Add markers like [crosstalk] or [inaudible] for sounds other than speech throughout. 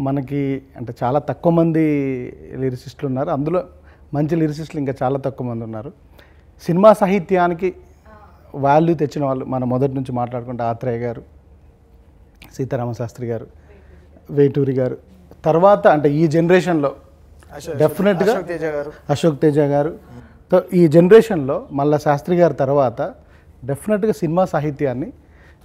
మనకి అంటే చాలా తక్కువ మంది లిరిసిస్టులు ఉన్నారు. అందులో మంచి లిరిసిస్టులు ఇంకా చాలా తక్కువ మంది ఉన్నారు. సినిమా సాహిత్యానికి వాల్యూ తెచ్చిన వాళ్ళు మన మొదటి నుంచి మాట్లాడుకుంటే ఆత్రేయ గారు సీతారామ శాస్త్రి గారు వేటూరి గారు. తర్వాత అంటే ఈ జనరేషన్లో డెఫినెట్గా అశోక్ తేజ గారు. అశోక్ తేజ గారు. తో ఈ జనరేషన్లో మళ్ళా శాస్త్రి గారి తర్వాత డెఫినెట్గా సినిమా సాహిత్యాన్ని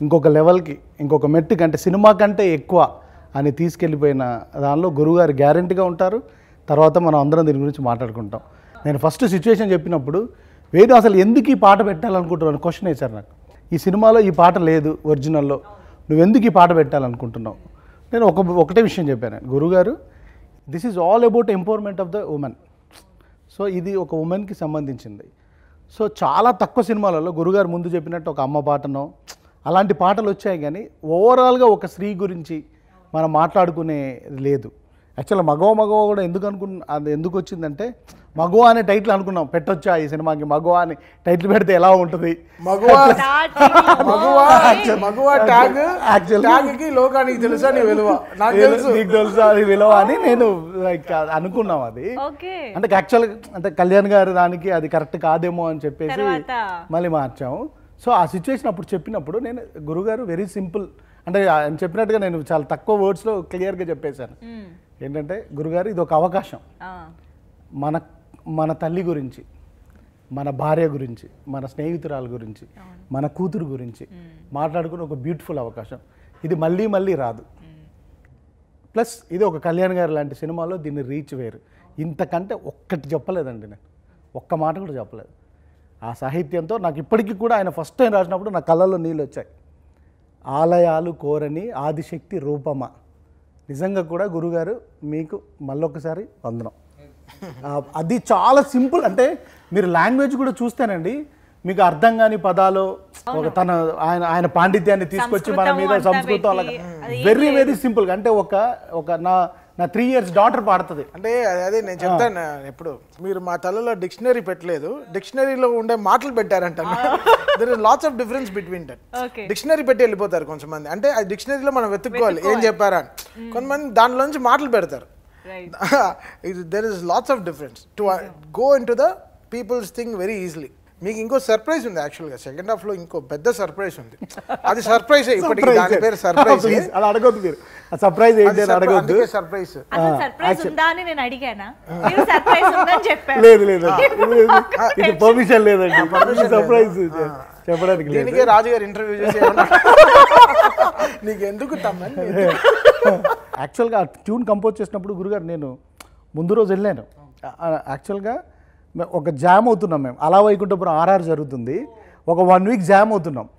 ఇంకొక లెవెల్కి ఇంకొక మెట్టుకి అంటే సినిమా కంటే ఎక్కువ అని తీసుకెళ్ళిపోయిన దానిలో గురువుగారు గ్యారంటీగా ఉంటారు. తర్వాత మనం అందరం దీని గురించి మాట్లాడుకుంటాం. నేను ఫస్ట్ సిచ్యువేషన్ చెప్పినప్పుడు వేరు అసలు ఎందుకు ఈ పాట పెట్టాలనుకుంటున్నాను క్వశ్చన్ వేశారు నాకు. ఈ సినిమాలో ఈ పాట లేదు ఒరిజినల్లో. నువ్వు ఎందుకు ఈ పాట పెట్టాలనుకుంటున్నావు? నేను ఒక ఒకటే విషయం చెప్పాను. గురుగారు this is all about empowerment of the women so ఇది ఒక ఉమెన్కి సంబంధించింది. సో చాలా తక్కువ సినిమాలలో గురుగారు ముందు చెప్పినట్టు ఒక అమ్మ పాటనో అలాంటి పాటలు వచ్చాయి కానీ ఓవరాల్గా ఒక స్త్రీ గురించి మనం మాట్లాడుకునే లేదు. యాక్చువల్గా మగవ మగవ కూడా ఎందుకు అనుకున్న అది ఎందుకు వచ్చిందంటే మగవ అనే టైటిల్ అనుకున్నాం. పెట్టొచ్చా ఈ సినిమాకి? మగవ అని టైటిల్ పెడితే ఎలా ఉంటుంది? మగువా మగువా మగువా ట్యాగ్ Actually- ట్యాగ్కి లోకానికి తెలుసా నీ విలువ? నాకు తెలుసు. నీకు తెలుసా అది విలువ అని నేను like అనుకున్నాం అది. ఓకే. అంటే యాక్చువల్గా అంటే కళ్యాణ్ గారు దానికి అది కరెక్ట్ కాదేమో అని చెప్పేసి మళ్ళీ మార్చాము. సో ఆ సిచ్యువేషన్ అప్పుడు చెప్పినప్పుడు నేను గురుగారు వెరీ సింపుల్ అంటే ఆయన చెప్పినట్టుగా నేను చాలా తక్కువ వర్డ్స్లో క్లియర్గా చెప్పేశాను. ఏంటంటే గురుగారు ఇది ఒక అవకాశం మన మన తల్లి గురించి మన భార్య గురించి మన స్నేహితురాల గురించి మన కూతురు గురించి మాట్లాడుకునే ఒక బ్యూటిఫుల్ అవకాశం. ఇది మళ్ళీ మళ్ళీ రాదు. ప్లస్ ఇది ఒక కళ్యాణ్ గారు లాంటి సినిమాలో దీన్ని రీచ్ వేరు. ఇంతకంటే ఒక్కటి చెప్పలేదండి నేను. ఒక్క మాట కూడా చెప్పలేదు. ఆ సాహిత్యంతో నాకు ఇప్పటికీ కూడా ఆయన ఫస్ట్ టైం రాసినప్పుడు నా కళ్ళల్లో నీళ్ళు వచ్చాయి. ఆలయాలు కోరని ఆదిశక్తి రూపమా. నిజంగా కూడా గురుగారు మీకు మళ్ళొకసారి వందనం. అది చాలా సింపుల్ అంటే మీరు లాంగ్వేజ్ కూడా చూస్తేనండి మీకు అర్థం కాని పదాలు ఒక తన ఆయన ఆయన పాండిత్యాన్ని తీసుకొచ్చి మన మీద సంస్కృతం అంతా సంస్కృతం అలా పెట్టి, అది వెరీ వెరీ సింపుల్ అంటే ఒక ఒక నా నా త్రీ ఇయర్స్ డాటర్ పాడుతుంది. అంటే అదే- అదే నేను చెప్తాను. ఎప్పుడు మీరు మా తలలో డిక్షనరీ పెట్టలేదు. డిక్షనరీలో ఉండే మాటలు పెట్టారంట. There is lots of difference between that dictionary పెట్టి వెళ్ళిపోతారు కొంతమంది. అంటే ఆ డిక్షనరీలో మనం వెతుక్కోవాలి. ఏం చెప్పారా అని. కొంతమంది దానిలోంచి మాటలు పెడతారు. Right there is lots of difference to go in to the people's thing very easily మీకు ఇంకో సర్ప్రైజ్ ఉంది యాక్చువల్గా సెకండ్ హాఫ్లో ఇంకో పెద్ద సర్ప్రైజ్ ఉంది. అది సర్ప్రైజ్ [laughs] ఇప్పటికి దాని పేరు సర్ప్రైజ్ [laughs] అలా అడగొద్దు మీరు. ఆ సర్ప్రైజ్ ఏంటి అని అడగొద్దు. సర్ప్రైజ్ అసలు సర్ప్రైజ్ ఉందా అని నేను అడిగానా? మీరు సర్ప్రైజ్ ఉందని చెప్పారు. లేదు లేదు [laughs] ఇది- పర్మిషన్ లేదండి. సర్ప్రైజ్ చెప్పడానికి లేదు. దీనికే రాజుగారు ఇంటర్వ్యూ చేసి నీకు ఎందుకు తమ్మని? యాక్చువల్గా ట్యూన్ కంపోజ్ చేసినప్పుడు గురుగారు నేను ముందు రోజు వెళ్ళాను. యాక్చువల్గా ఒక జామ్ అవుతున్నాం మేము. అలా వైకుంఠపురం ఆర్ఆర్ జరుగుతుంది. ఒక వన్ వీక్ జామ్ అవుతున్నాం.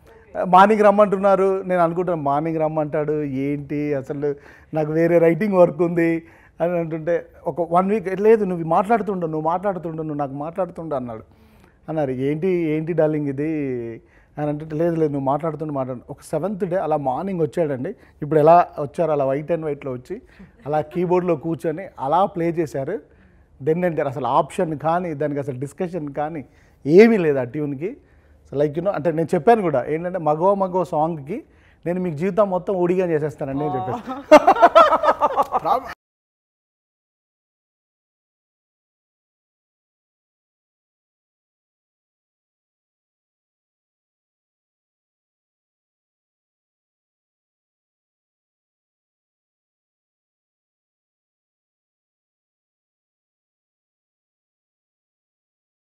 మార్నింగ్ రమ్మంటున్నారు. నేను అనుకుంటున్నాను మార్నింగ్ రమ్మంటాడు ఏంటి? అసలు నాకు వేరే రైటింగ్ వర్క్ ఉంది. అని అంటుంటే ఒక వన్ వీక్ లేదు నువ్వు మాట్లాడుతుండు నువ్వు మాట్లాడుతుండు నువ్వు నాకు మాట్లాడుతుండు అన్నాడు. అన్నారు ఏంటి ఏంటి డార్లింగ్ ఇది? అని అంటే లేదు లేదు నువ్వు మాట్లాడుతుండు మాట్లాడు ఒక సెవెంత్ డే అలా మార్నింగ్ వచ్చాడండి. ఇప్పుడు ఎలా వచ్చారు అలా వైట్ అండ్ వైట్లో వచ్చి అలా కీబోర్డ్లో కూర్చొని అలా ప్లే చేశారు. దెన్ అసలు ఆప్షన్ కానీ దానికి అసలు డిస్కషన్ కానీ ఏమీ లేదు ఆ ట్యూన్కి లైక్ యూనో అంటే నేను చెప్పాను కూడా ఏంటంటే మగో మగో సాంగ్కి నేను మీకు జీవితం మొత్తం ఊడిగా చేసేస్తానండి అని చెప్పేసి [laughs]